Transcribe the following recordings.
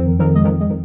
Música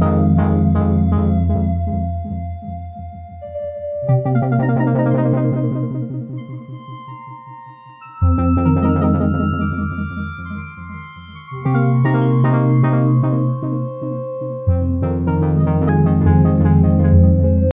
Música